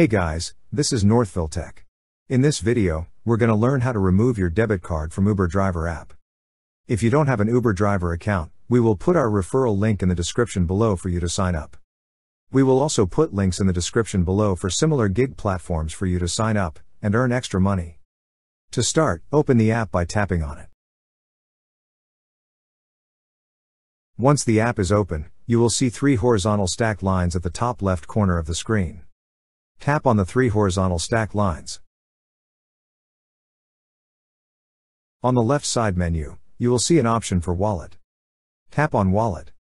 Hey guys, this is Northville Tech. In this video, we're going to learn how to remove your debit card from Uber Driver app. If you don't have an Uber Driver account, we will put our referral link in the description below for you to sign up. We will also put links in the description below for similar gig platforms for you to sign up and earn extra money. To start, open the app by tapping on it. Once the app is open, you will see three horizontal stack lines at the top left corner of the screen. Tap on the three horizontal stack lines. On the left side menu, you will see an option for Wallet. Tap on Wallet.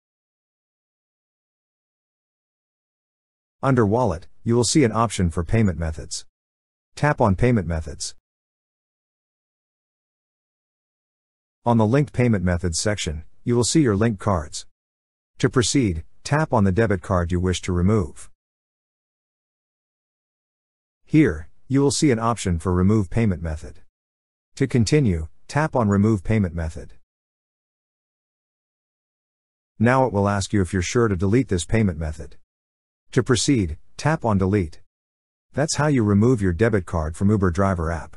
Under Wallet, you will see an option for Payment Methods. Tap on Payment Methods. On the Linked Payment Methods section, you will see your linked cards. To proceed, tap on the debit card you wish to remove. Here, you will see an option for Remove Payment Method. To continue, tap on Remove Payment Method. Now it will ask you if you're sure to delete this payment method. To proceed, tap on Delete. That's how you remove your debit card from Uber Driver app.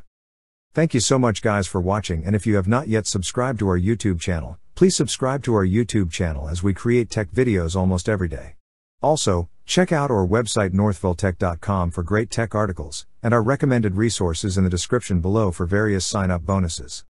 Thank you so much guys for watching and if you have not yet subscribed to our YouTube channel, please subscribe to our YouTube channel as we create tech videos almost every day. Also, check out our website northvilletech.com for great tech articles, and our recommended resources in the description below for various sign up bonuses.